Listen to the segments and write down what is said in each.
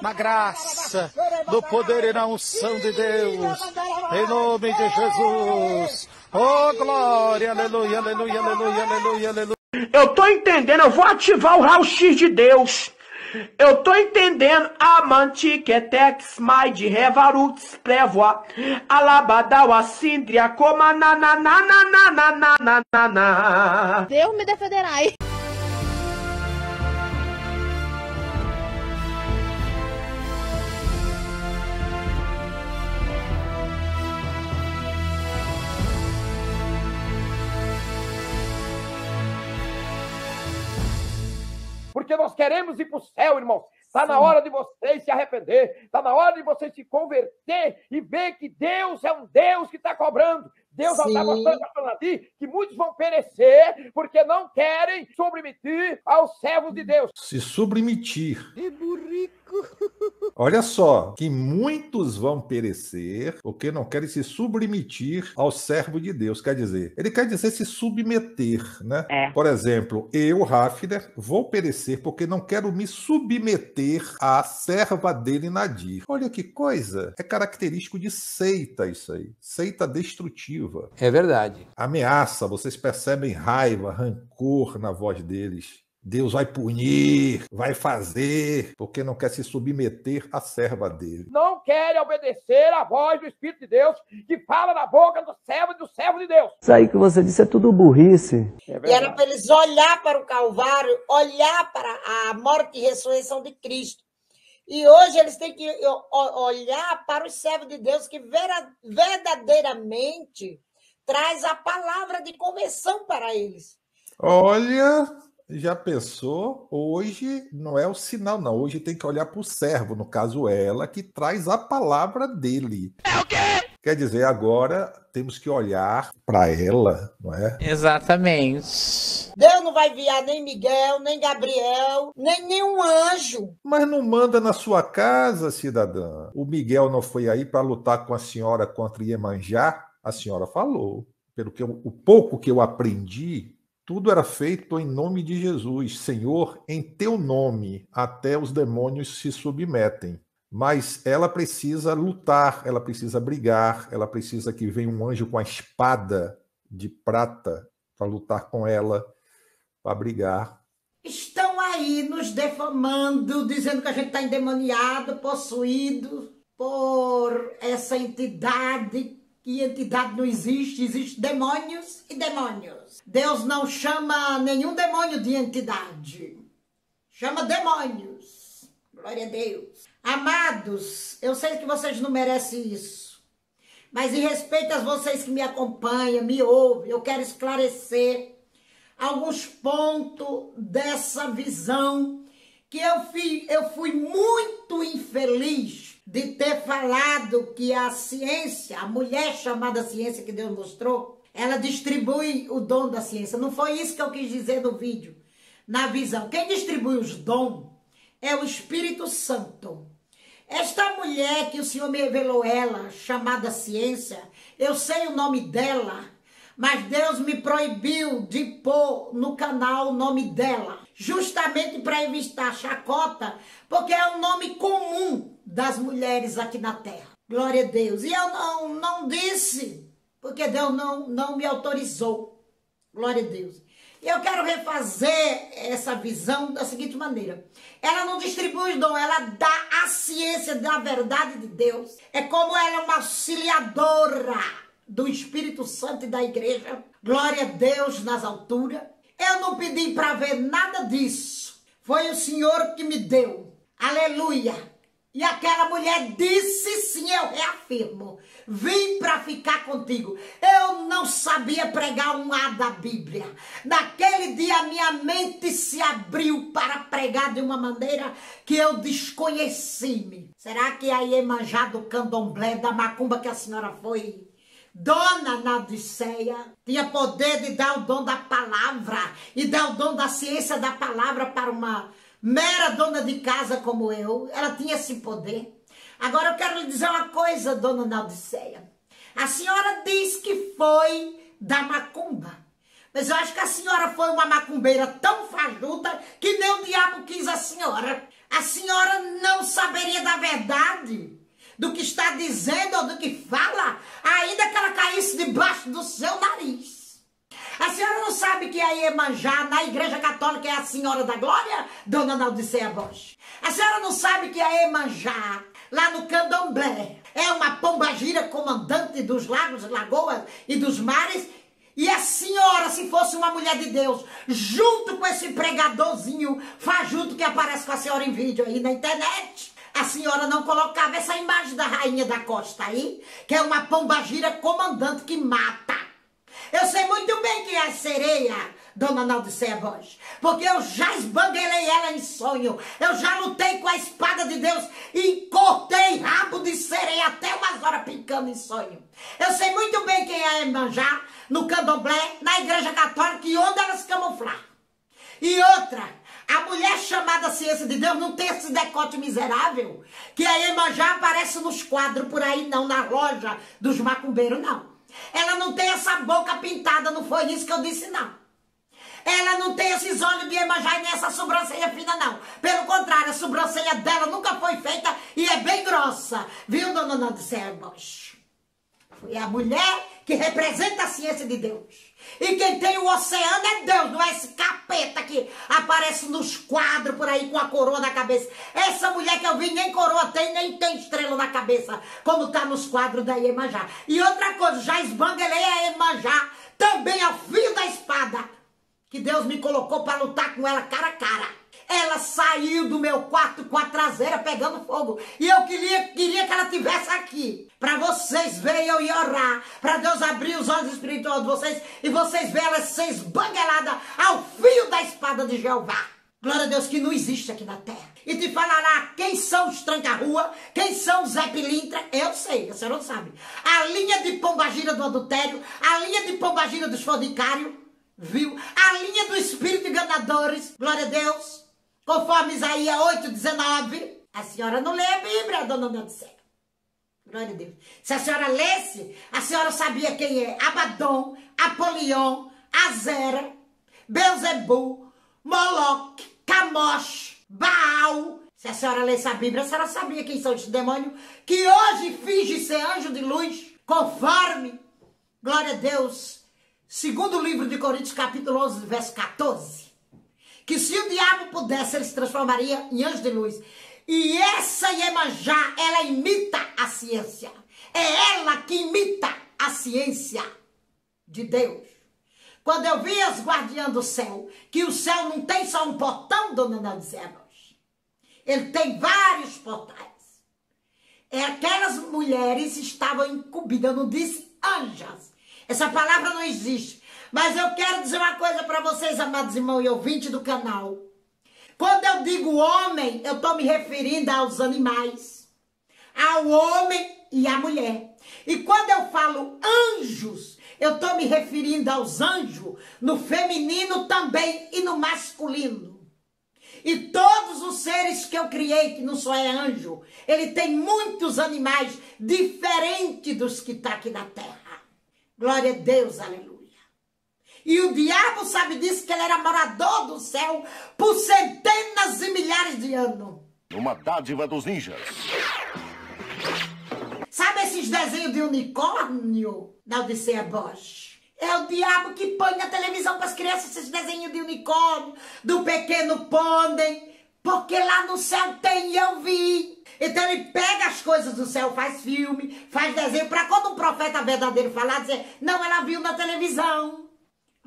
na graça, no poder e na unção de Deus. Em nome de Jesus. Oh, glória, aleluia, aleluia, aleluia, aleluia, aleluia. Eu tô entendendo, eu vou ativar o raio-x de Deus. Eu tô entendendo. Amante que tex mai de revaruts prevoa. Alabadau a síndria como a na na na na na na na na na. Deus me defenderá. Porque nós queremos ir para o céu, irmãos. Está na hora de vocês se arrepender, está na hora de vocês se converter e ver que Deus é um Deus que está cobrando. Deus está mostrando para aqui que muitos vão perecer porque não querem submeter aos servos de Deus. Se submeter. Que burrico. Olha só, que muitos vão perecer porque não querem se submeter ao servo de Deus. Quer dizer, ele quer dizer se submeter, né? É. Por exemplo, eu, Rafner, vou perecer porque não quero me submeter à serva dele, Nadir. Olha que coisa. É característico de seita isso aí. Seita destrutiva. É verdade. Ameaça, vocês percebem raiva, rancor na voz deles. Deus vai punir, vai fazer, porque não quer se submeter à serva dele. Não querem obedecer à voz do Espírito de Deus que fala na boca do servo e do servo de Deus. Isso aí que você disse é tudo burrice. É E era para eles olhar para o Calvário, olhar para a morte e ressurreição de Cristo. E hoje eles têm que olhar para os servos de Deus que verdadeiramente traz a palavra de conversão para eles. Olha, já pensou? Hoje não é o sinal, não. Hoje tem que olhar para o servo, no caso ela, que traz a palavra dele. É o quê? Quer dizer, agora temos que olhar para ela, não é? Exatamente. Deus não vai enviar nem Miguel, nem Gabriel, nem nenhum anjo. Mas não manda na sua casa, cidadã. O Miguel não foi aí para lutar com a senhora contra Iemanjá? A senhora falou. Pelo que eu- o pouco que eu aprendi, tudo era feito em nome de Jesus. Senhor, em teu nome, até os demônios se submetem. Mas ela precisa lutar, ela precisa brigar, ela precisa que venha um anjo com a espada de prata para lutar com ela, para brigar. Estão aí nos defamando, dizendo que a gente está endemoniado, possuído por essa entidade. Que entidade não existe, existe demônios e demônios. Deus não chama nenhum demônio de entidade. Chama demônios. Glória a Deus. Amados, eu sei que vocês não merecem isso. Mas em respeito a vocês que me acompanham, me ouvem, eu quero esclarecer alguns pontos dessa visão que eu fui, eu fui muito infeliz de ter falado que a ciência, a mulher chamada ciência que Deus mostrou, ela distribui o dom da ciência. Não foi isso que eu quis dizer no vídeo, na visão. Quem distribui os dons é o Espírito Santo. Esta mulher que o Senhor me revelou ela, chamada ciência, eu sei o nome dela, mas Deus me proibiu de pôr no canal o nome dela, justamente para evitar chacota, porque é um nome comum das mulheres aqui na terra. Glória a Deus. E eu não, não disse, porque Deus não, não me autorizou. Glória a Deus. Eu quero refazer essa visão da seguinte maneira. Ela não distribui dons, ela dá a ciência da verdade de Deus. É como ela é uma auxiliadora do Espírito Santo e da igreja. Glória a Deus nas alturas. Eu não pedi para ver nada disso. Foi o Senhor que me deu. Aleluia. E aquela mulher disse sim, eu reafirmo. Vim para ficar contigo. Eu não sabia pregar um A da Bíblia. Naquele dia minha mente se abriu para pregar de uma maneira que eu desconheci-me. Será que a Iemanjá do candomblé, da macumba que a senhora foi? Dona Nadiceia tinha poder de dar o dom da palavra e dar o dom da ciência da palavra para uma mera dona de casa como eu. Ela tinha esse poder. Agora eu quero lhe dizer uma coisa, dona Nadiceia. A senhora diz que foi da macumba. Mas eu acho que a senhora foi uma macumbeira tão fajuta que nem o diabo quis a senhora. a senhora não saberia da verdade do que está dizendo ou do que fala, ainda que ela caísse debaixo do seu nariz. A senhora não sabe que a Iemanjá, na Igreja Católica, é a Senhora da Glória, Dona Naudiceia Bosch? A senhora não sabe que a Iemanjá, lá no Candomblé, é uma pombagira comandante dos lagos, lagoas e dos mares? E a senhora, se fosse uma mulher de Deus, junto com esse pregadorzinho fajuto que aparece com a senhora em vídeo aí na internet, a senhora não colocava essa imagem da rainha da costa aí, que é uma pombagira comandante que mata. Eu sei muito bem quem é a sereia, dona Naudiceia Borges, porque eu já esbanguelei ela em sonho. Eu já lutei com a espada de Deus e cortei rabo de sereia até umas horas picando em sonho. Eu sei muito bem quem é a Emanjá, no candomblé, na igreja católica e onde ela se camuflar. E outra, a mulher chamada ciência de Deus não tem esse decote miserável que a Emanjá aparece nos quadros por aí, não, na loja dos macumbeiros, não. Ela não tem essa boca pintada, não foi isso que eu disse, não. Ela não tem esses olhos de Emanjá e nem essa sobrancelha fina, não. Pelo contrário, a sobrancelha dela nunca foi feita e é bem grossa. Viu, dona Nandicéia Bosch? Foi a mulher que representa a ciência de Deus. E quem tem o oceano é Deus, não é esse capeta que aparece nos quadros por aí com a coroa na cabeça. Essa mulher que eu vi nem coroa tem, nem tem estrela na cabeça, como tá nos quadros da Iemanjá. E outra coisa, já esbanguelei a Iemanjá também ao fio da espada, que Deus me colocou para lutar com ela cara a cara. Ela saiu do meu quarto com a traseira pegando fogo. E eu queria, queria que ela tivesse aqui. Para vocês verem eu ir orar. Para Deus abrir os olhos espirituais de vocês. E vocês verem ela ser esbanguelada ao fio da espada de Jeová. Glória a Deus que não existe aqui na terra. E te falará quem são os tranca-rua, quem são os Zé Pilintra. Eu sei, a senhora não sabe. A linha de pombagira do adultério, a linha de pombagira dos fornicários, viu? A linha do espírito enganadores. Glória a Deus. Conforme Isaías 8, 19. A senhora não lê a Bíblia, dona Nandicé. Glória a Deus. Se a senhora lesse, a senhora sabia quem é Abaddon, Apolion, Azera, Beuzebu, Moloque, Camosh, Baal. Se a senhora lesse a Bíblia, a senhora sabia quem são esses demônios que hoje fingem ser anjo de luz, conforme, glória a Deus, segundo livro de Coríntios, capítulo 11, verso 14 que se o diabo pudesse, ele se transformaria em anjo de luz. E essa Iemanjá, ela imita a ciência. É ela que imita a ciência de Deus. Quando eu vi as guardiãs do céu, que o céu não tem só um portão, dona Nanzebos. Ele tem vários portais. É aquelas mulheres estavam incumbidas, eu não disse anjas. Essa palavra não existe. Mas eu quero dizer uma coisa para vocês, amados irmãos e ouvintes do canal. Quando eu digo homem, eu estou me referindo aos animais, ao homem e à mulher. E quando eu falo anjos, eu estou me referindo aos anjos no feminino também e no masculino. E todos os seres que eu criei, que não só é anjo, ele tem muitos animais diferentes dos que estão tá aqui na terra. Glória a Deus, aleluia. E o diabo sabe disso que ele era morador do céu por centenas e milhares de anos. Uma dádiva dos ninjas. Sabe esses desenhos de unicórnio na Odisseia Bosch? É o diabo que põe na televisão para as crianças esses desenhos de unicórnio, do pequeno pônei, porque lá no céu tem eu vi. Então ele pega as coisas do céu, faz filme, faz desenho, para quando um profeta verdadeiro falar, dizer, não, ela viu na televisão.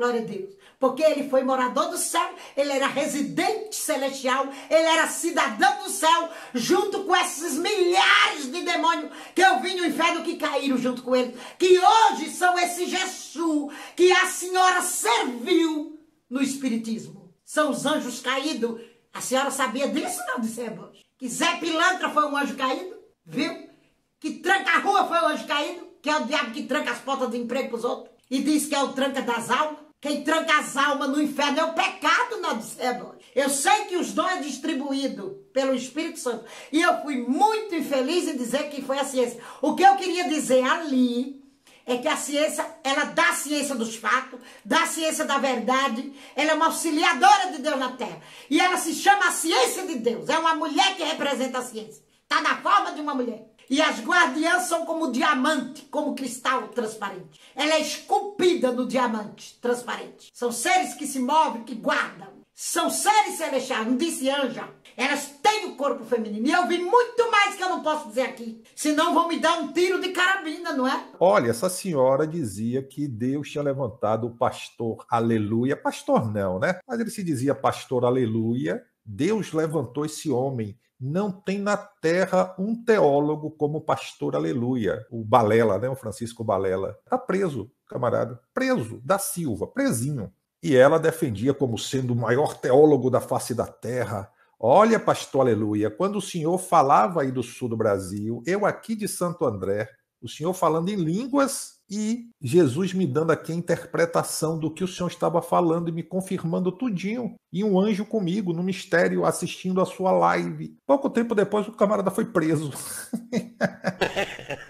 Glória a Deus. Porque ele foi morador do céu, ele era residente celestial, ele era cidadão do céu, junto com esses milhares de demônios que eu vi no inferno que caíram junto com ele. Que hoje são esse Jesus que a senhora serviu no Espiritismo. São os anjos caídos. A senhora sabia disso, não, disse Que Zé Pilantra foi um anjo caído, viu? Que tranca a rua foi um anjo caído, que é o diabo que tranca as portas do emprego para os outros. E diz que é o tranca das almas. Quem tranca as almas no inferno é o pecado, não disseram. Eu sei que os dons é distribuído pelo Espírito Santo. E eu fui muito infeliz em dizer que foi a ciência. O que eu queria dizer ali é que a ciência, ela dá a ciência dos fatos, dá a ciência da verdade, ela é uma auxiliadora de Deus na Terra. E ela se chama a ciência de Deus. É uma mulher que representa a ciência. Está na forma de uma mulher. E as guardiãs são como diamante, como cristal transparente. Ela é esculpida no diamante transparente. São seres que se movem, que guardam. São seres celestiais, não disse anja. Elas têm o corpo feminino. E eu vi muito mais que eu não posso dizer aqui. Senão vão me dar um tiro de carabina, não é? Olha, essa senhora dizia que Deus tinha levantado o pastor Aleluia. Pastor não, né? Mas ele se dizia pastor Aleluia. Deus levantou esse homem não tem na terra um teólogo como o pastor Aleluia, o Balela, né, o Francisco Balela. Está preso, camarada, preso, da Silva, presinho. E ela defendia como sendo o maior teólogo da face da terra. Olha, pastor Aleluia, quando o senhor falava aí do sul do Brasil, eu aqui de Santo André, o senhor falando em línguas e Jesus me dando aqui a interpretação do que o Senhor estava falando e me confirmando tudinho. E um anjo comigo no mistério assistindo a sua live. Pouco tempo depois o camarada foi preso.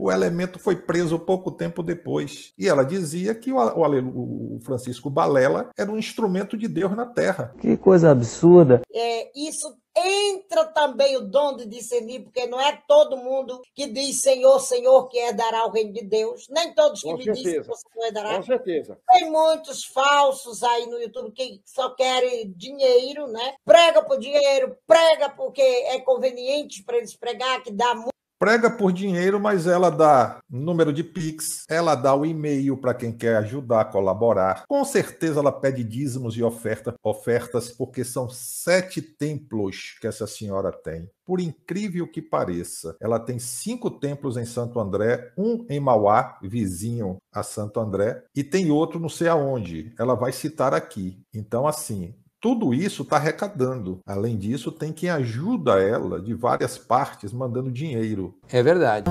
o elemento foi preso pouco tempo depois. E ela dizia que o, o, o Francisco Balela era um instrumento de Deus na terra. Que coisa absurda. É, isso entra também o dom de discernir, porque não é todo mundo que diz Senhor, Senhor, que herdará o reino de Deus. Nem todos que Com me certeza. dizem que você não herdará. Com certeza. Tem muitos falsos aí no YouTube que só querem dinheiro, né? Prega por dinheiro, prega porque é conveniente para eles pregar, que dá muito. Prega por dinheiro, mas ela dá número de Pix, ela dá o e-mail para quem quer ajudar, colaborar. Com certeza ela pede dízimos e oferta, ofertas, porque são sete templos que essa senhora tem. Por incrível que pareça, ela tem cinco templos em Santo André, um em Mauá, vizinho a Santo André, e tem outro não sei aonde. Ela vai citar aqui. Então, assim, tudo isso está arrecadando. Além disso, tem quem ajuda ela de várias partes mandando dinheiro. É verdade.